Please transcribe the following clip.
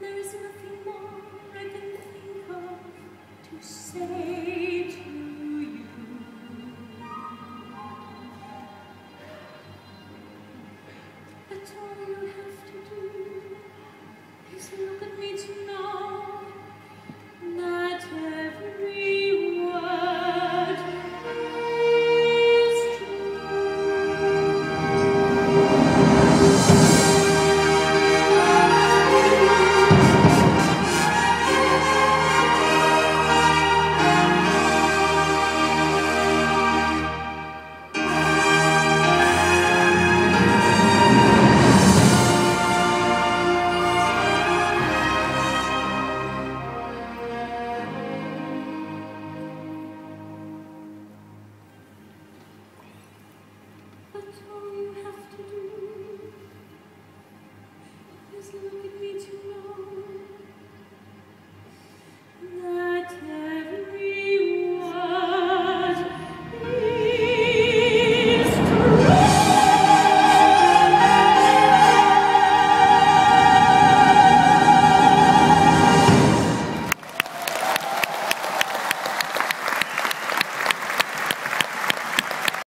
There is nothing more I can think of to say to you.